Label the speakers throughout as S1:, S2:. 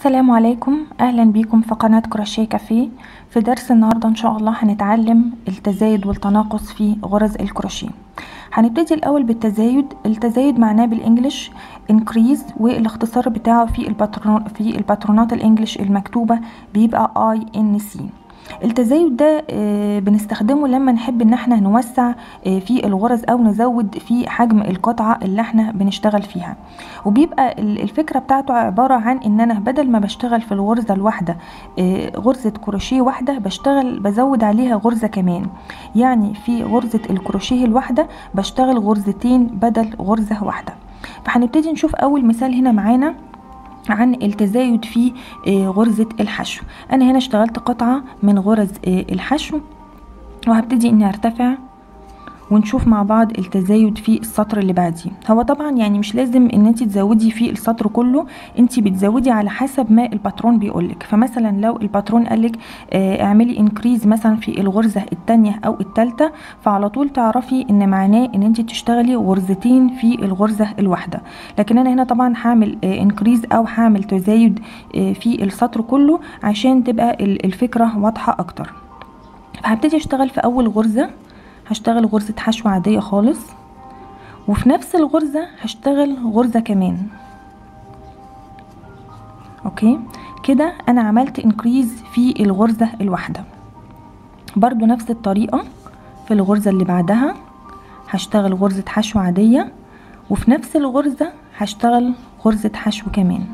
S1: السلام عليكم. أهلا بيكم في قناة كروشيه كافيه. في درس النهاردة إن شاء الله هنتعلم التزايد والتناقص في غرز الكروشيه. هنبتدي الأول بالتزايد. التزايد معناه بال English increase والاختصار بتاعه في ال pattern في الباترونات ال English المكتوبة بيبقى INC التزايد ده آه، بنستخدمه لما نحب إن إحنا نوسع آه، في الغرز أو نزود في حجم القطعة اللي إحنا بنشتغل فيها. وبيبقى ال- الفكرة بتاعته عبارة عن إن أنا بدل ما بشتغل في الغرزة الواحدة آه، غرزة كروشيه واحدة بشتغل بزود عليها غرزة كمان. يعني في غرزة الكروشيه الواحدة بشتغل غرزتين بدل غرزة واحدة. فهنبتدي نشوف أول مثال هنا معانا. عن التزايد في آه، غرزة الحشو. أنا هنا اشتغلت قطعة من غرز آه، الحشو وهبتدي إني أرتفع ونشوف مع بعض التزايد في السطر اللي بعديه. هو طبعا يعني مش لازم إن انت تزودي في السطر كله انت بتزودي على حسب ما ال pattern بيقولك. فمثلا لو ال pattern قالك آه، اعملي increase مثلا في الغرزة التانية أو التالتة فعلى طول تعرفي إن معناه إن انت تشتغلي غرزتين في الغرزة الواحدة. لكن أنا هنا طبعا هعمل increase أو هعمل تزايد آه، في السطر كله عشان تبقى ال- الفكرة واضحة أكتر. فهبتدي أشتغل في أول غرزة. هشتغل غرزة حشو عادية خالص وفي نفس الغرزة هشتغل غرزة كمان. Okay؟ كده أنا عملت increase في الغرزة الواحدة. برضو نفس الطريقة في الغرزة اللي بعدها هشتغل غرزة حشو عادية وفي نفس الغرزة هشتغل غرزة حشو كمان.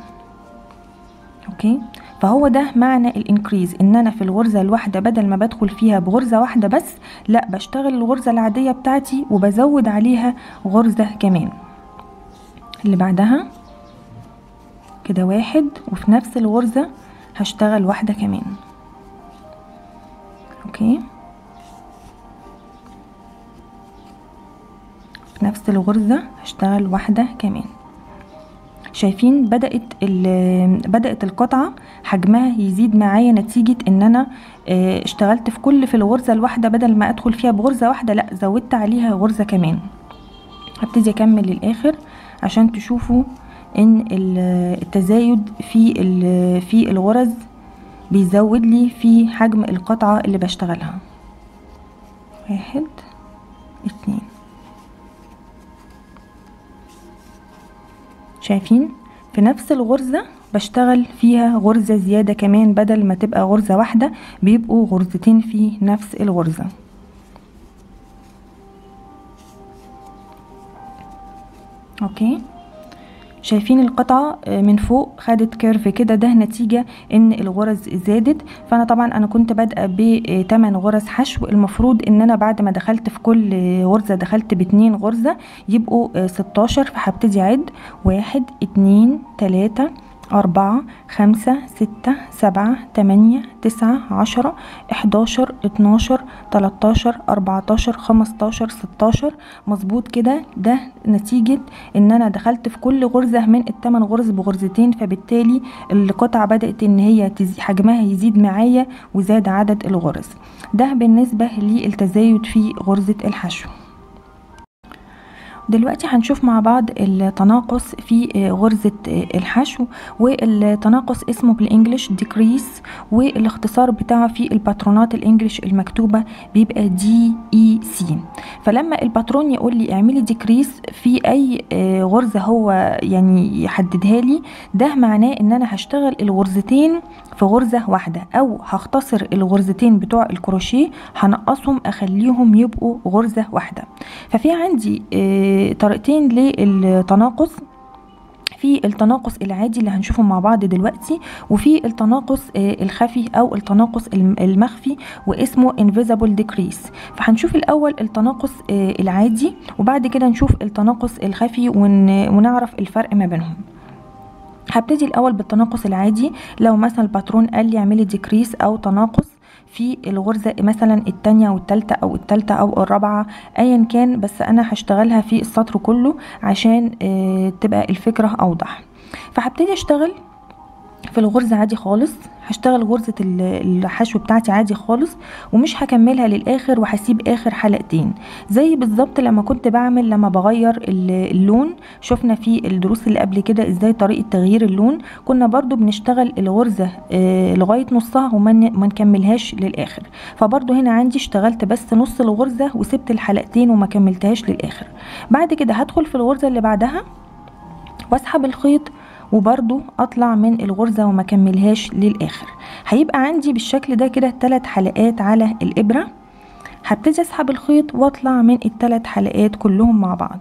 S1: Okay؟ فهو ده معنى ال increase إن أنا في الغرزة الواحدة بدل ما بدخل فيها بغرزة واحدة بس لأ بشتغل الغرزة العادية بتاعتي وبزود عليها غرزة كمان. اللي بعدها كده واحد وفي نفس الغرزة هشتغل واحدة كمان. Okay؟ في نفس الغرزة هشتغل واحدة كمان. شايفين بدأت ال- بدأت القطعة حجمها يزيد معايا نتيجة إن أنا آه، اشتغلت في كل في الغرزة الواحدة بدل ما أدخل فيها بغرزة واحدة لأ زودت عليها غرزة كمان. هبتدي أكمل للآخر عشان تشوفوا إن ال- التزايد في في الغرز بيزود لي في حجم القطعة اللي بشتغلها. واحد اتنين. شايفين؟ في نفس الغرزة بشتغل فيها غرزة زيادة كمان بدل ما تبقى غرزة واحدة بيبقوا غرزتين في نفس الغرزة. Okay؟ شايفين القطعة آه، من فوق خدت curve كده ده نتيجة إن الغرز زادت. فأنا طبعا أنا كنت بادئة ب 8 غرز حشو. المفروض إن أنا بعد ما دخلت في كل آه، غرزة دخلت باتنين غرزة يبقوا آه، 16 فهبتدي أعد واحد اتنين تلاتة. أربعة خمسة ستة سبعة تمانية تسعة عشرة إحداشر اتناشر تلاتاشر أربعتاشر خمستاشر ستاشر. مظبوط كده؟ ده نتيجة إن أنا دخلت في كل غرزة من التمن غرز بغرزتين فبالتالي القطعة بدأت إن هي حجمها يزيد معايا وزاد عدد الغرز. ده بالنسبة للتزايد في غرزة الحشو. دلوقتي هنشوف مع بعض التناقص في آه، غرزة آه، الحشو والتناقص اسمه بال English decrease والاختصار بتاعه في الباترونات ال English المكتوبة بيبقى DEC فلما ال pattern يقول لي اعملي decrease في أي آه، غرزة هو يعني يحددها لي ده معناه إن أنا هشتغل الغرزتين في غرزة واحدة أو هختصر الغرزتين بتوع الكروشيه هنقصهم أخليهم يبقوا غرزة واحدة. ففي عندي آه، طريقتين للتناقص. في التناقص العادي اللي هنشوفه مع بعض دلوقتي وفي التناقص آه، الخفي أو التناقص الم- المخفي واسمه invisible decrease. فهنشوف الأول التناقص آه، العادي وبعد كده نشوف التناقص الخفي ون- ونعرف الفرق ما بينهم. هبتدي الأول بالتناقص العادي. لو مثلا ال pattern قال لي اعملي decrease أو تناقص في الغرزة مثلا التانية أو التالتة أو التالتة أو الرابعة ايا كان بس أنا هشتغلها في السطر كله عشان آه، تبقى الفكرة أوضح. فهبتدي أشتغل في الغرزة عادي خالص هشتغل غرزة الحشو بتاعتي عادي خالص ومش هكملها للآخر وهسيب آخر حلقتين. زي بالظبط لما كنت بعمل لما بغير اللون شفنا في الدروس اللي قبل كده إزاي طريقة تغيير اللون. كنا برضو بنشتغل الغرزة آه لغاية نصها وما نكملهاش للآخر. فبرضو هنا عندي اشتغلت بس نص الغرزة وسبت الحلقتين وما كملتهاش للآخر. بعد كده هدخل في الغرزة اللي بعدها واسحب الخيط وبرضو أطلع من الغرزة وما كملهاش للآخر. هيبقى عندي بالشكل ده كده تلات حلقات على الإبرة. هبتدي أسحب الخيط وأطلع من التلات حلقات كلهم مع بعض.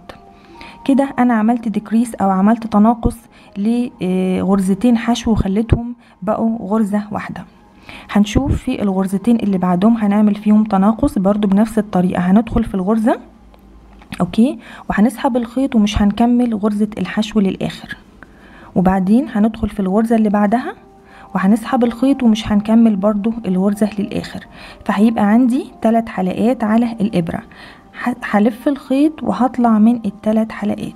S1: كده أنا عملت decrease أو عملت تناقص لغرزتين حشو وخليتهم بقوا غرزة واحدة. هنشوف في الغرزتين اللي بعدهم هنعمل فيهم تناقص برضو بنفس الطريقة. هندخل في الغرزة. Okay. وهنسحب الخيط ومش هنكمل غرزة الحشو للآخر. وبعدين هندخل في الغرزة اللي بعدها وهنسحب الخيط ومش هنكمل برضو الغرزة للآخر. فهيبقى عندي تلات حلقات على الإبرة. هلف الخيط وهطلع من التلات حلقات.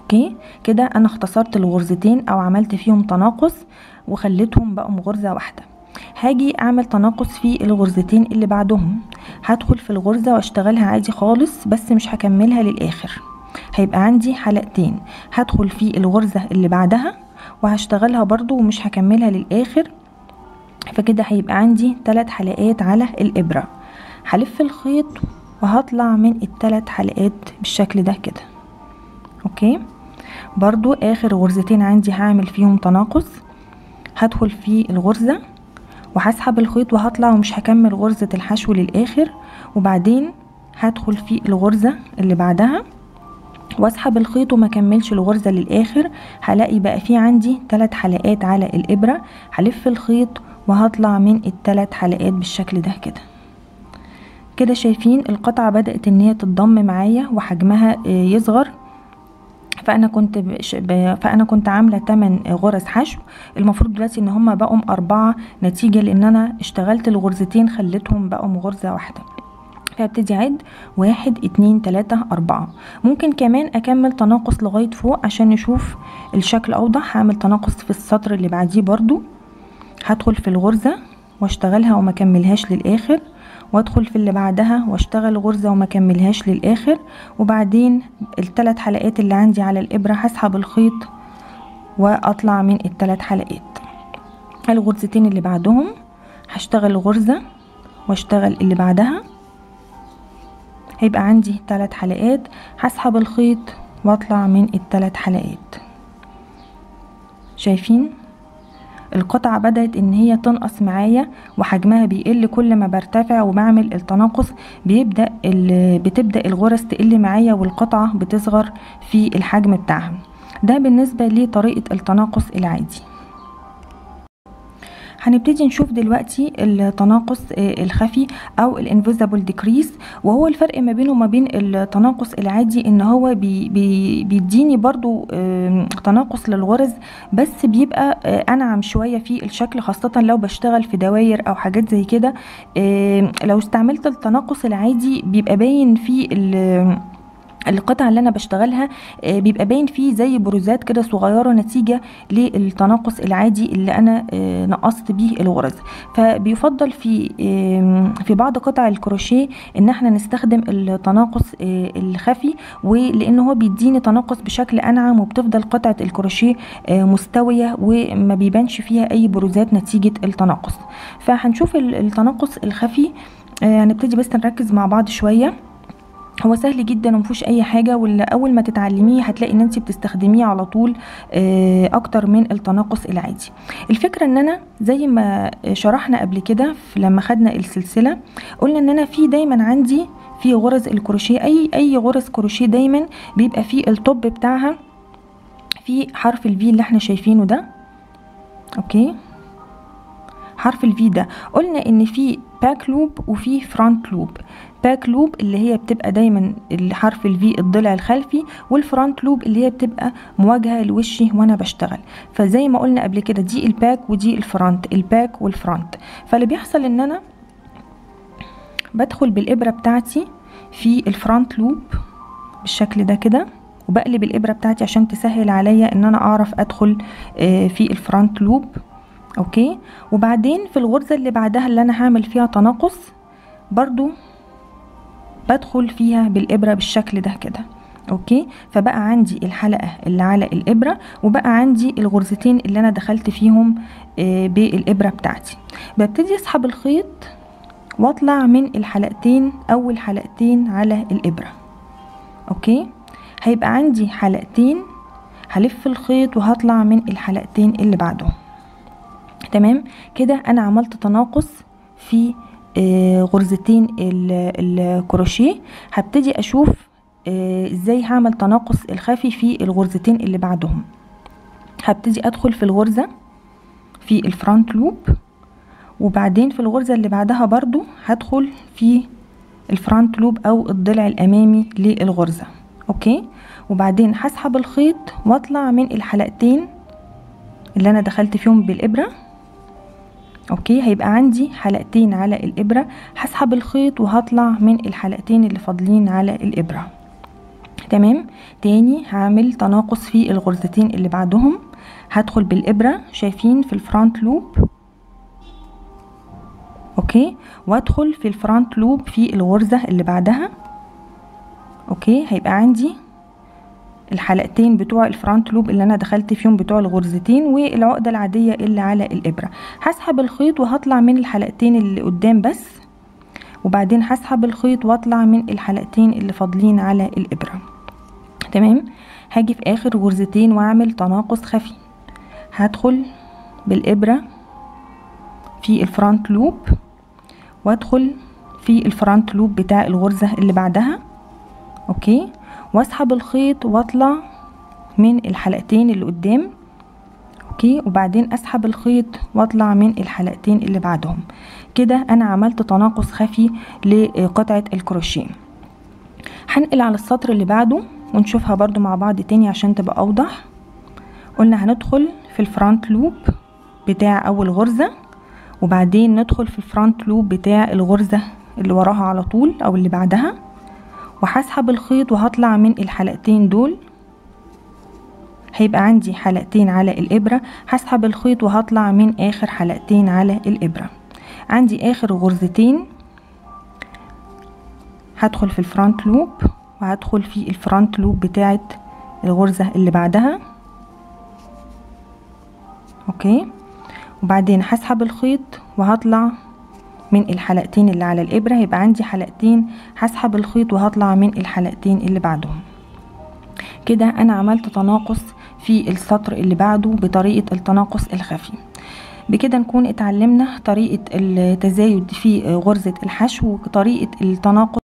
S1: أوكي؟ كده أنا اختصرت الغرزتين أو عملت فيهم تناقص وخليتهم بقوا غرزة واحدة. هاجي أعمل تناقص في الغرزتين اللي بعدهم. هدخل في الغرزة واشتغلها عادي خالص بس مش هكملها للآخر. هيبقى عندي حلقتين. هدخل في الغرزة اللي بعدها وهشتغلها برضو ومش هكملها للآخر. فكده هيبقى عندي تلات حلقات على الإبرة. هلف الخيط وهطلع من التلات حلقات بالشكل ده كده. أوكي؟ برضو آخر غرزتين عندي هعمل فيهم تناقص هدخل في الغرزة وهسحب الخيط وهطلع ومش هكمل غرزة الحشو للآخر. وبعدين هدخل في الغرزة اللي بعدها. واسحب الخيط وما كملش الغرزة للآخر. هلاقي بقى في عندي تلات حلقات على الإبرة. هلف الخيط وهطلع من التلات حلقات بالشكل ده كده. كده شايفين القطعة بدأت إن هي تتضم معايا وحجمها يصغر. فأنا كنت ب... فأنا كنت عاملة 8 غرز حشو. المفروض دلوقتي إن هما بقوا أربعة نتيجة لإن أنا اشتغلت الغرزتين خليتهم بقوا غرزه واحدة. فابتدي اعد واحد اتنين تلاتة أربعة. ممكن كمان أكمل تناقص لغاية فوق عشان نشوف الشكل أوضح. هعمل تناقص في السطر اللي بعديه برضو. هدخل في الغرزة واشتغلها وما كملهاش للآخر. وادخل في اللي بعدها واشتغل غرزة وما كملهاش للآخر. وبعدين الثلاث حلقات اللي عندي على الإبرة هسحب الخيط وأطلع من الثلاث حلقات. الغرزتين اللي بعدهم هشتغل غرزة واشتغل اللي بعدها. هيبقى عندي ثلاث حلقات هسحب الخيط واطلع من الثلاث حلقات. شايفين؟ القطعة بدأت إن هي تنقص معايا وحجمها بيقل كل ما برتفع وبعمل التناقص. بيبدأ بتبدأ الغرز تقل معايا والقطعة بتصغر في الحجم بتاعها. ده بالنسبة لطريقة التناقص العادي. هنبتدي نشوف دلوقتي التناقص الخفي أو ال invisible decrease وهو الفرق ما بينه وما بين التناقص العادي إن هو بي بي بيديني برضو تناقص للغرز بس بيبقى أنعم شوية في الشكل خاصة لو بشتغل في دواير أو حاجات زي كده. لو استعملت التناقص العادي بيبقى باين في القطعة اللي أنا بشتغلها بيبقى باين فيه زي بروزات كده صغيرة نتيجة للتناقص العادي اللي أنا نقصت بيه الغرز. فبيفضل في في بعض قطع الكروشيه إن إحنا نستخدم التناقص الخفي ولأن هو بيديني تناقص بشكل أنعم وبتفضل قطعة الكروشيه مستوية وما بيبانش فيها أي بروزات نتيجة التناقص. فهنشوف التناقص الخفي هنبتدي بس نركز مع بعض شوية. هو سهل جدا ومفيهوش أي حاجة ولا أول ما تتعلميه هتلاقي إن انت بتستخدميه على طول أكتر من التناقص العادي. الفكرة إن أنا زي ما شرحنا قبل كده لما خدنا السلسلة قلنا إن أنا في دايما عندي في غرز الكروشيه اي أي غرز كروشيه دايما بيبقى في ال top بتاعها في حرف ال V اللي إحنا شايفينه ده. Okay؟ حرف ال V ده. قلنا إن في back loop وفي front loop back loop اللي هي بتبقى دايما حرف ال V الضلع الخلفي وال front loop اللي هي بتبقى مواجهة لوشي وأنا بشتغل. فزي ما قلنا قبل كده دي الباك ودي الفرونت الباك والفرونت فاللي بيحصل إن أنا بدخل بالإبرة بتاعتي في ال front loop بالشكل ده كده وبقلب الإبرة بتاعتي عشان تسهل عليا إن أنا أعرف أدخل آه، في ال front loop okay؟ وبعدين في الغرزة اللي بعدها اللي أنا هعمل فيها تناقص برضو بدخل فيها بالإبرة بالشكل ده كده okay؟ فبقى عندي الحلقة اللي على الإبرة وبقى عندي الغرزتين اللي أنا دخلت فيهم آه، بالإبرة بتاعتي. ببتدي أسحب الخيط وأطلع من الحلقتين أول حلقتين على الإبرة okay؟ هيبقى عندي حلقتين هلف الخيط وهطلع من الحلقتين اللي بعدهم. تمام؟ كده أنا عملت تناقص في غرزتين ال- الكروشيه. هبتدي أشوف آه، إزاي هعمل تناقص الخفي في الغرزتين اللي بعدهم. هبتدي أدخل في الغرزة في ال front loop وبعدين في الغرزة اللي بعدها برضو هدخل في ال front loop أو الضلع الأمامي للغرزة. Okay؟ وبعدين هسحب الخيط وأطلع من الحلقتين اللي أنا دخلت فيهم بالإبرة. Okay؟ هيبقى عندي حلقتين على الإبرة. هسحب الخيط وهطلع من الحلقتين اللي فاضلين على الإبرة. تمام؟ تاني هعمل تناقص في الغرزتين اللي بعدهم. هدخل بالإبرة شايفين في ال front loop okay؟ وادخل في ال front loop في الغرزة اللي بعدها. Okay؟ هيبقى عندي الحلقتين بتوع ال front loop اللي أنا دخلت فيهم بتوع الغرزتين والعقدة العادية اللي على الإبرة. هسحب الخيط وهطلع من الحلقتين اللي قدام بس وبعدين هسحب الخيط واطلع من الحلقتين اللي فاضلين على الإبرة. تمام؟ هاجي في آخر غرزتين وأعمل تناقص خفي. هدخل بالإبرة في ال front loop وأدخل في ال front loop بتاع الغرزة اللي بعدها. Okay؟ واسحب الخيط واطلع من الحلقتين اللي قدام. Okay؟ وبعدين أسحب الخيط واطلع من الحلقتين اللي بعدهم. كده أنا عملت تناقص خفي لقطعة الكروشيه. هنقل على السطر اللي بعده ونشوفها برضو مع بعض تاني عشان تبقى أوضح. قلنا هندخل في ال front loop بتاع أول غرزة وبعدين ندخل في ال front loop بتاع الغرزة اللي وراها على طول أو اللي بعدها. وهسحب الخيط وهطلع من الحلقتين دول. هيبقى عندي حلقتين على الإبرة. هسحب الخيط وهطلع من آخر حلقتين على الإبرة. عندي آخر غرزتين. هدخل في ال front loop وهدخل في ال front loop بتاعة الغرزة اللي بعدها. Okay. وبعدين هسحب الخيط وهطلع من الحلقتين اللي على الإبرة. هيبقى عندي حلقتين هسحب الخيط وهطلع من الحلقتين اللي بعدهم. كده أنا عملت تناقص في السطر اللي بعده بطريقة التناقص الخفي. بكده نكون اتعلمنا طريقة التزايد في غرزة الحشو وطريقة التناقص